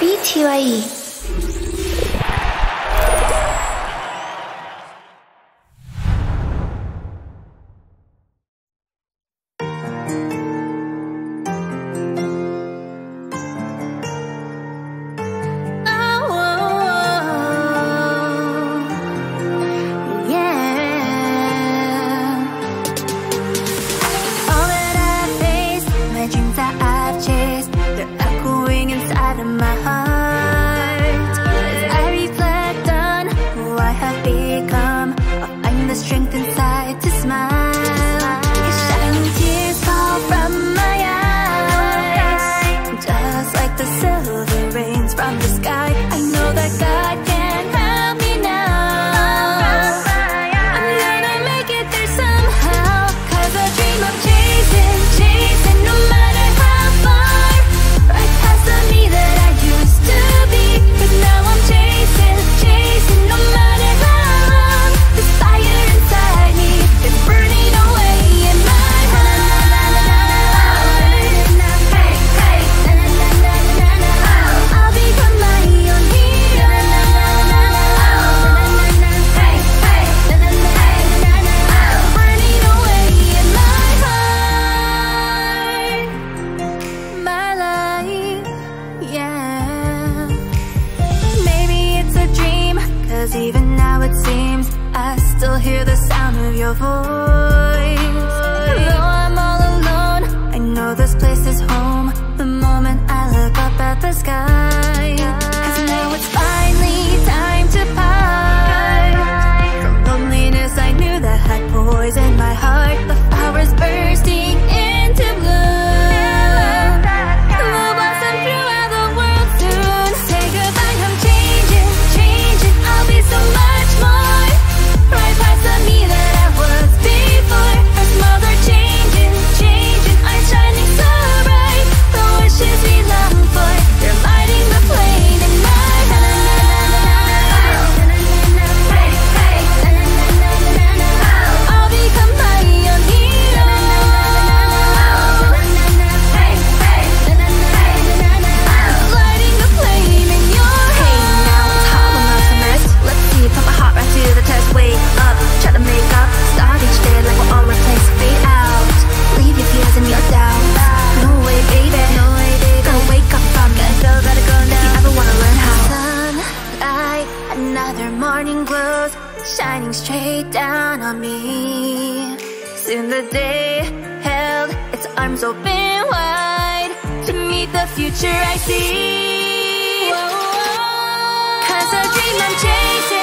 re:TYE it seems. I still hear the sound of your voice. Shining straight down on me. Soon the day held its arms open wide to meet the future I see. Cause a dream I'm chasing.